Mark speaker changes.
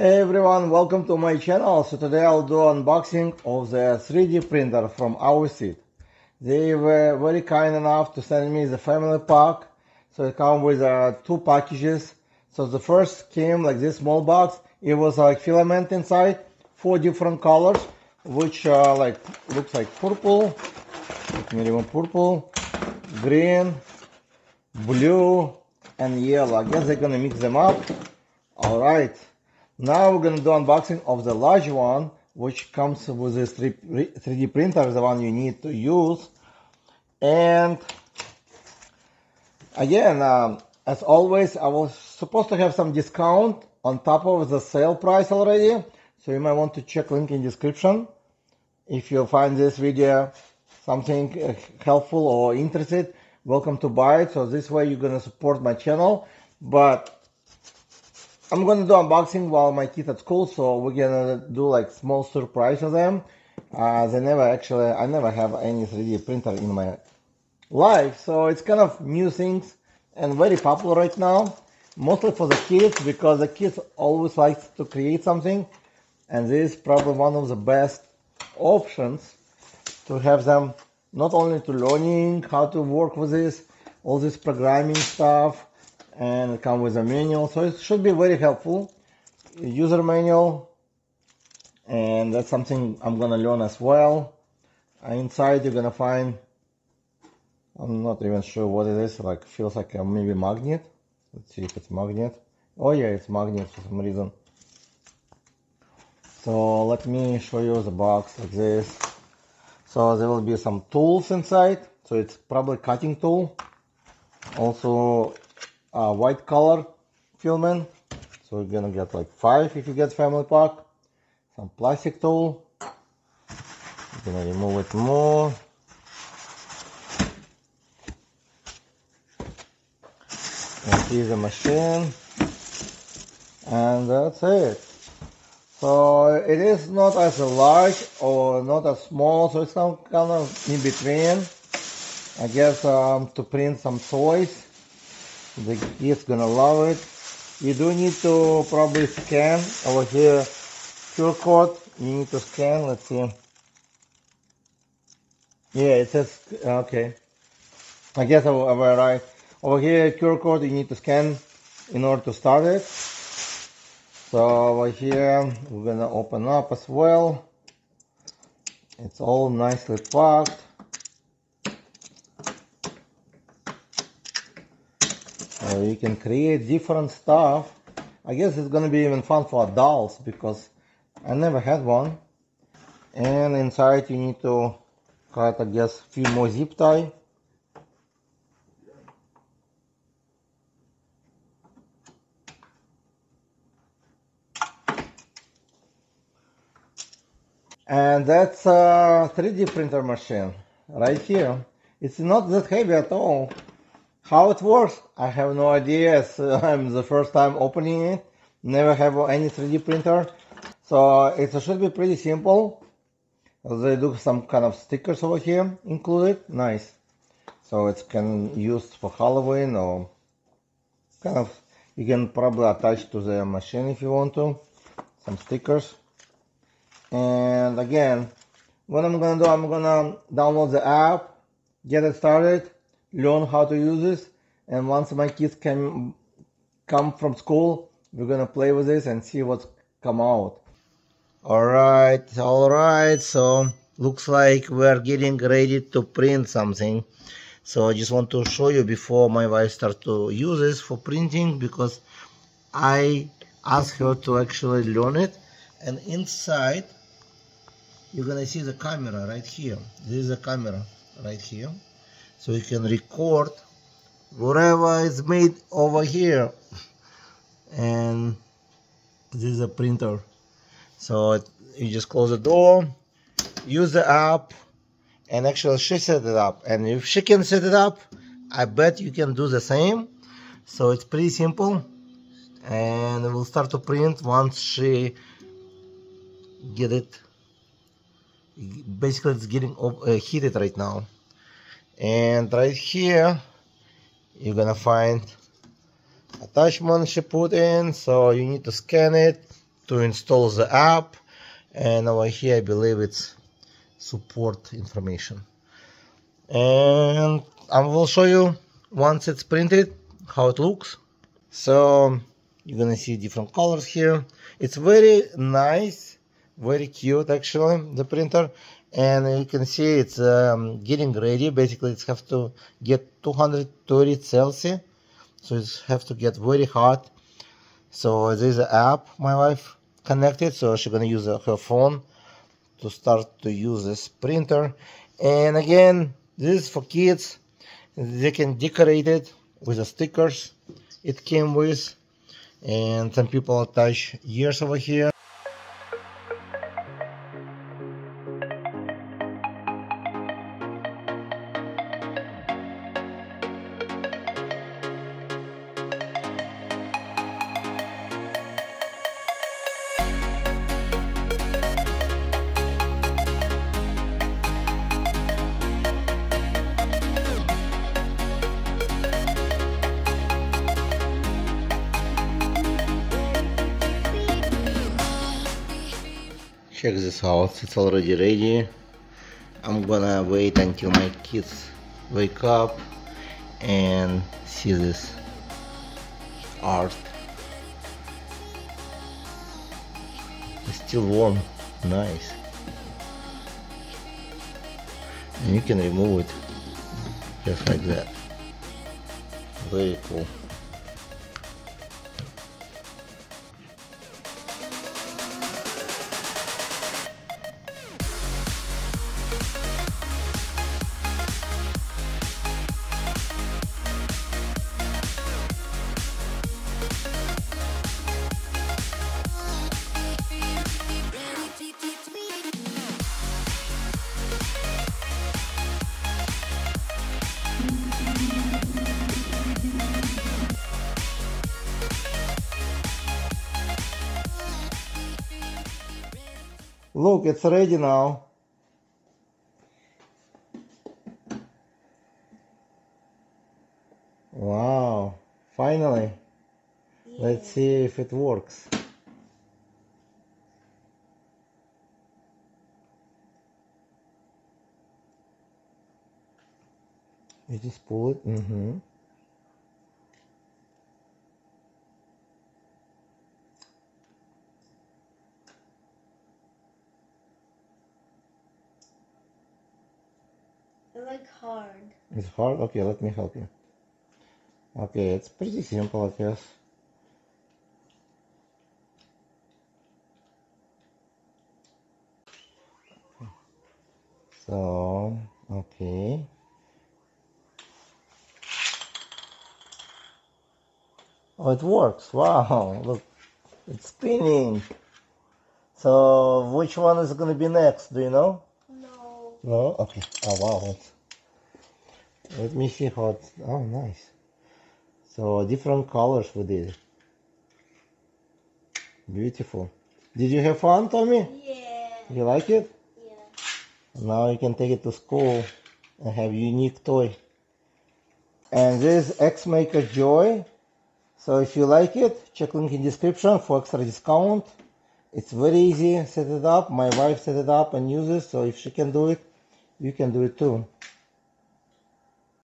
Speaker 1: Hey everyone, welcome to my channel. So today I'll do unboxing of the 3D printer from AOSEED. They were very kind enough to send me the family pack. So it comes with uh, two packages. So the first came like this small box. It was like filament inside, four different colors, which uh, like looks like purple. Let me purple, green, blue, and yellow. I guess they're gonna mix them up. All right. Now we're gonna do unboxing of the large one, which comes with this 3D printer, the one you need to use. And again, um, as always, I was supposed to have some discount on top of the sale price already. So you might want to check link in description. If you find this video something uh, helpful or interested, welcome to buy it. So this way you're gonna support my channel. But I'm gonna do unboxing while my kids at school, so we're gonna do like small surprise for them. Uh, they never actually, I never have any 3D printer in my life, so it's kind of new things and very popular right now, mostly for the kids because the kids always like to create something, and this is probably one of the best options to have them not only to learning how to work with this, all this programming stuff, and it comes with a manual. So it should be very helpful. User manual. And that's something I'm gonna learn as well. Uh, inside you're gonna find I'm not even sure what it is like feels like a maybe magnet. Let's see if it's magnet. Oh yeah it's magnet for some reason. So let me show you the box like this. So there will be some tools inside. So it's probably cutting tool. Also uh, white color filament. So you're gonna get like five if you get family pack. Some plastic tool. We're gonna remove it more. And here's the machine. And that's it. So it is not as large or not as small, so it's some kind of in between. I guess um, to print some toys the kids gonna love it. You do need to probably scan over here QR code. You need to scan let's see. Yeah it says okay. I guess I will right over here QR code you need to scan in order to start it. So over here we're gonna open up as well. It's all nicely packed So you can create different stuff. I guess it's gonna be even fun for adults because I never had one. And inside you need to cut, I guess, few more zip tie. And that's a 3D printer machine right here. It's not that heavy at all. How it works, I have no idea. Uh, I'm the first time opening it. Never have any 3D printer. So it should be pretty simple. They do some kind of stickers over here included. Nice. So it's can used for Halloween or kind of you can probably attach to the machine if you want to. Some stickers. And again, what I'm gonna do, I'm gonna download the app, get it started, learn how to use this. And once my kids can come from school we're gonna play with this and see what's come out. All right all right. So looks like we're getting ready to print something. So I just want to show you before my wife starts to use this for printing because I asked her to actually learn it. And inside you're gonna see the camera right here. This is a camera right here so you can record whatever is made over here. And this is a printer. So you just close the door use the app and actually she set it up. And if she can set it up I bet you can do the same. So it's pretty simple. And it will start to print once she get it. Basically it's getting uh, heated right now and right here you're gonna find attachment she put in. So you need to scan it to install the app. And over here I believe it's support information. And I will show you once it's printed how it looks. So you're gonna see different colors here. It's very nice very cute actually the printer and you can see it's um, getting ready. Basically it's have to get 230 Celsius. So it's have to get very hot. So there's an app my wife connected. So she's gonna use her phone to start to use this printer. And again this is for kids. They can decorate it with the stickers it came with. And some people attach ears over here check this out it's already ready. I'm gonna wait until my kids wake up and see this art. It's still warm nice. And you can remove it just like that. Very cool Look, it's ready now. Wow, finally. Let's see if it works. You just pull it. Mm-hmm.
Speaker 2: Like hard.
Speaker 1: It's hard? Okay, let me help you. Okay, it's pretty simple, I guess. So, okay. Oh, it works. Wow, look, it's spinning. So, which one is going to be next? Do you know?
Speaker 2: No.
Speaker 1: No? Okay. Oh, wow. Let me see how it's. Oh, nice. So, different colors we did. Beautiful. Did you have fun, Tommy?
Speaker 2: Yeah.
Speaker 1: You like it?
Speaker 2: Yeah.
Speaker 1: Now you can take it to school and have unique toy. And this is X Maker Joy. So if you like it, check link in description for extra discount. It's very easy, set it up. My wife set it up and uses, so if she can do it, you can do it too.